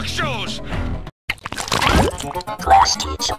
talk shows! Class teacher.